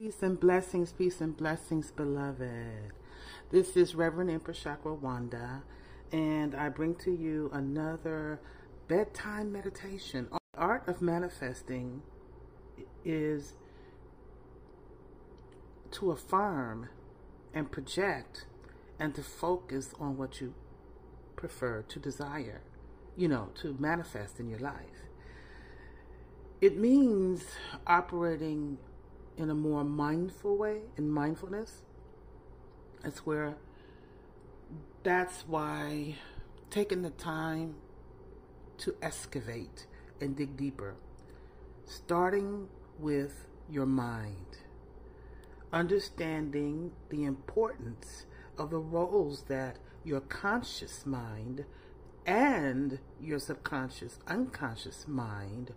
Peace and blessings, peace and blessings, beloved. This is Reverend Empress Chakra Wanda, and I bring to you another bedtime meditation. The art of manifesting is to affirm and project and to focus on what you prefer to desire, you know, to manifest in your life. It means operating in a more mindful way, in mindfulness. That's where, that's why taking the time to excavate and dig deeper, starting with your mind, understanding the importance of the roles that your conscious mind and your subconscious, unconscious mind,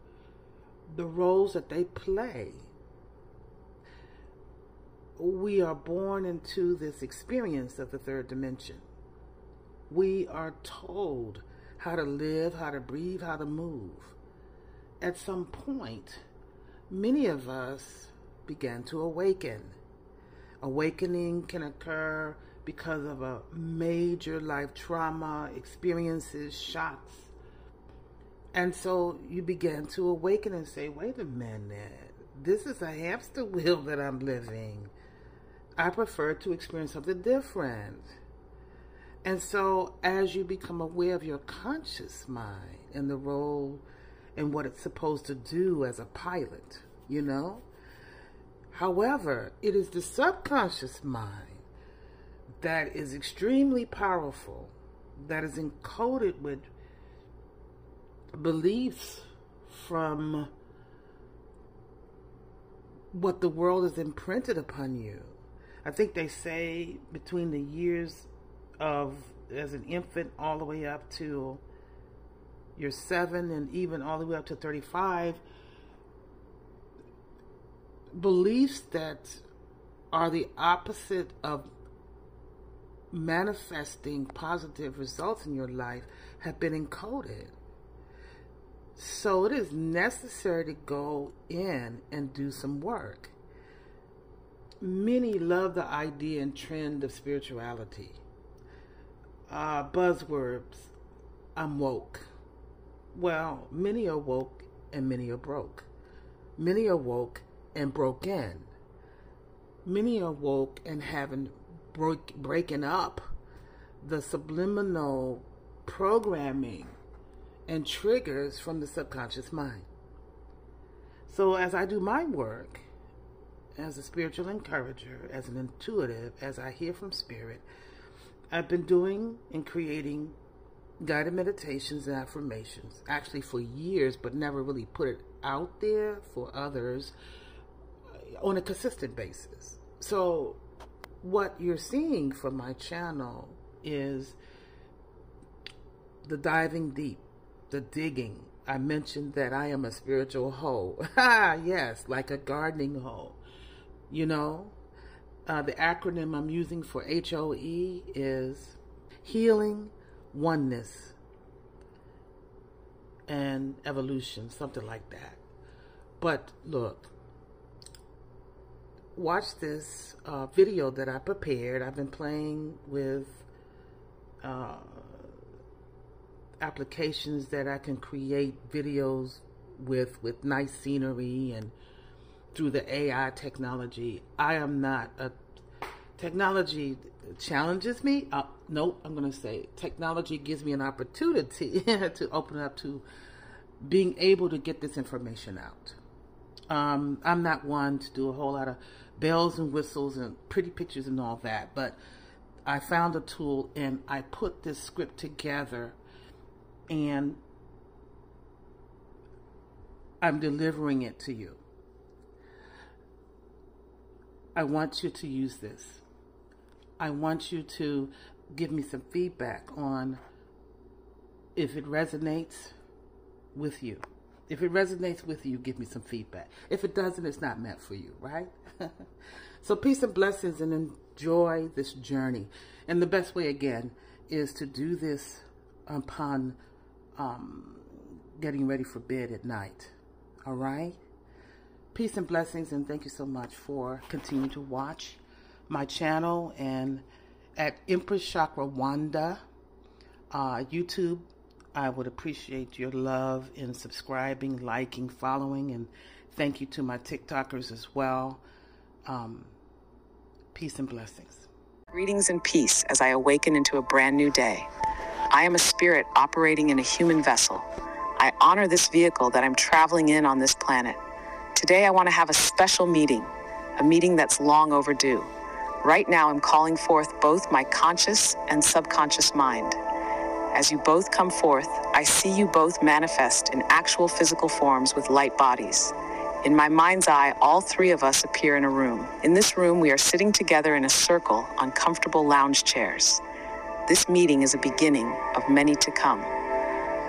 the roles that they play we are born into this experience of the third dimension. We are told how to live, how to breathe, how to move. At some point, many of us began to awaken. Awakening can occur because of a major life trauma, experiences, shocks. And so you began to awaken and say, wait a minute, this is a hamster wheel that I'm living. I prefer to experience something different. And so, as you become aware of your conscious mind and the role and what it's supposed to do as a pilot, you know? However, it is the subconscious mind that is extremely powerful, that is encoded with beliefs from what the world has imprinted upon you I think they say between the years of as an infant all the way up to you're seven and even all the way up to 35 beliefs that are the opposite of manifesting positive results in your life have been encoded. So it is necessary to go in and do some work many love the idea and trend of spirituality. Uh, buzzwords, I'm woke. Well, many are woke and many are broke. Many are woke and broken. Many are woke and haven't break, breaking up the subliminal programming and triggers from the subconscious mind. So as I do my work, as a spiritual encourager, as an intuitive, as I hear from spirit, I've been doing and creating guided meditations and affirmations actually for years, but never really put it out there for others uh, on a consistent basis. So, what you're seeing from my channel is the diving deep, the digging. I mentioned that I am a spiritual hoe. Yes, like a gardening hoe. You know, uh, the acronym I'm using for HOE is Healing, Oneness, and Evolution, something like that. But look, watch this uh, video that I prepared. I've been playing with uh, applications that I can create videos with with nice scenery and through the AI technology. I am not a technology challenges me. Uh, nope, I'm going to say technology gives me an opportunity to open up to being able to get this information out. Um, I'm not one to do a whole lot of bells and whistles and pretty pictures and all that, but I found a tool and I put this script together and I'm delivering it to you. I want you to use this. I want you to give me some feedback on if it resonates with you. If it resonates with you, give me some feedback. If it doesn't, it's not meant for you, right? so peace and blessings and enjoy this journey. And the best way, again, is to do this upon um, getting ready for bed at night. All right? Peace and blessings, and thank you so much for continuing to watch my channel and at Empress Chakra Wanda uh, YouTube. I would appreciate your love in subscribing, liking, following, and thank you to my TikTokers as well. Um, peace and blessings. Greetings and peace as I awaken into a brand new day. I am a spirit operating in a human vessel. I honor this vehicle that I'm traveling in on this planet. Today, I want to have a special meeting, a meeting that's long overdue. Right now, I'm calling forth both my conscious and subconscious mind. As you both come forth, I see you both manifest in actual physical forms with light bodies. In my mind's eye, all three of us appear in a room. In this room, we are sitting together in a circle on comfortable lounge chairs. This meeting is a beginning of many to come.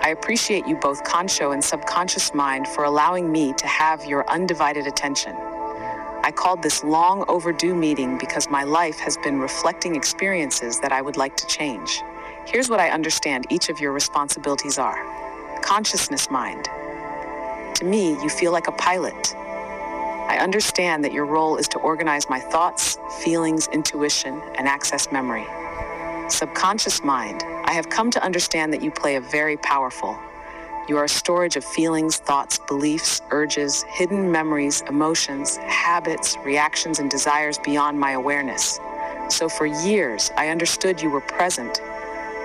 I appreciate you both, conscio and subconscious mind, for allowing me to have your undivided attention. I called this long overdue meeting because my life has been reflecting experiences that I would like to change. Here's what I understand each of your responsibilities are consciousness mind. To me, you feel like a pilot. I understand that your role is to organize my thoughts, feelings, intuition, and access memory. Subconscious mind, I have come to understand that you play a very powerful. You are a storage of feelings, thoughts, beliefs, urges, hidden memories, emotions, habits, reactions, and desires beyond my awareness. So for years, I understood you were present,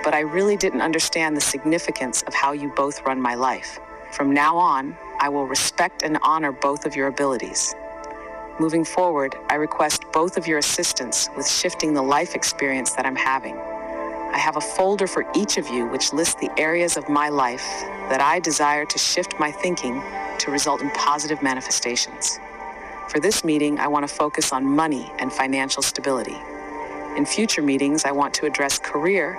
but I really didn't understand the significance of how you both run my life. From now on, I will respect and honor both of your abilities. Moving forward, I request both of your assistance with shifting the life experience that I'm having. I have a folder for each of you which lists the areas of my life that I desire to shift my thinking to result in positive manifestations. For this meeting, I want to focus on money and financial stability. In future meetings, I want to address career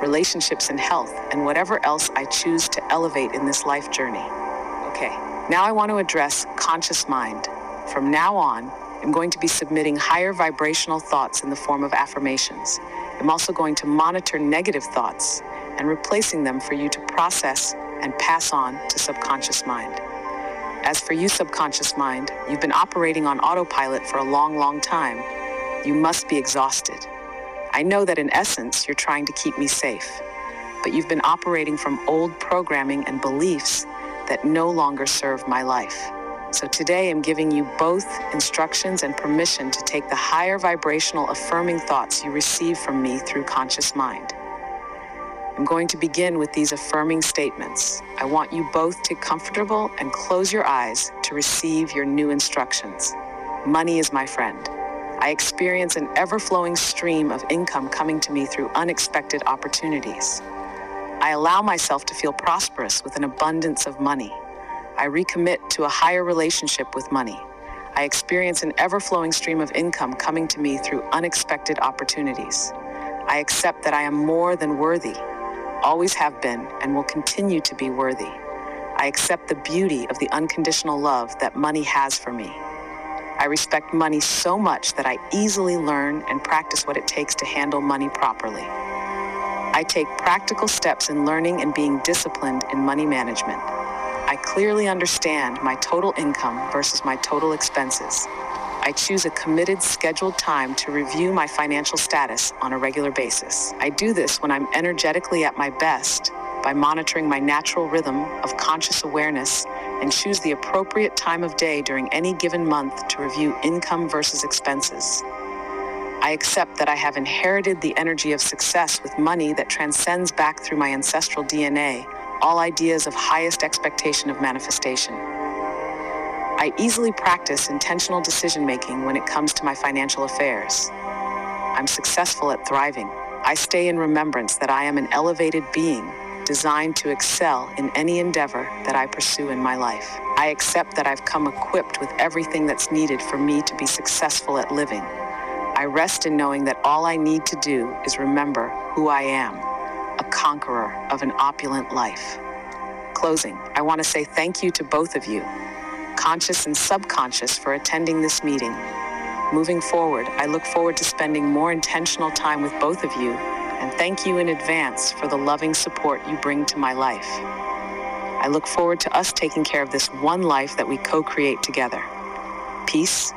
relationships, and health, and whatever else I choose to elevate in this life journey. Okay, now I want to address conscious mind. From now on, I'm going to be submitting higher vibrational thoughts in the form of affirmations. I'm also going to monitor negative thoughts and replacing them for you to process and pass on to subconscious mind. As for you, subconscious mind, you've been operating on autopilot for a long, long time. You must be exhausted. I know that in essence, you're trying to keep me safe, but you've been operating from old programming and beliefs that no longer serve my life. So today I'm giving you both instructions and permission to take the higher vibrational affirming thoughts you receive from me through conscious mind. I'm going to begin with these affirming statements. I want you both to comfortable and close your eyes to receive your new instructions. Money is my friend. I experience an ever flowing stream of income coming to me through unexpected opportunities. I allow myself to feel prosperous with an abundance of money. I recommit to a higher relationship with money. I experience an ever flowing stream of income coming to me through unexpected opportunities. I accept that I am more than worthy, always have been, and will continue to be worthy. I accept the beauty of the unconditional love that money has for me. I respect money so much that I easily learn and practice what it takes to handle money properly. I take practical steps in learning and being disciplined in money management. I clearly understand my total income versus my total expenses. I choose a committed, scheduled time to review my financial status on a regular basis. I do this when I'm energetically at my best by monitoring my natural rhythm of conscious awareness and choose the appropriate time of day during any given month to review income versus expenses. I accept that I have inherited the energy of success with money that transcends back through my ancestral DNA, all ideas of highest expectation of manifestation. I easily practice intentional decision making when it comes to my financial affairs. I'm successful at thriving. I stay in remembrance that I am an elevated being designed to excel in any endeavor that I pursue in my life. I accept that I've come equipped with everything that's needed for me to be successful at living. I rest in knowing that all I need to do is remember who I am, conqueror of an opulent life. Closing, I want to say thank you to both of you, conscious and subconscious, for attending this meeting. Moving forward, I look forward to spending more intentional time with both of you and thank you in advance for the loving support you bring to my life. I look forward to us taking care of this one life that we co create together. Peace.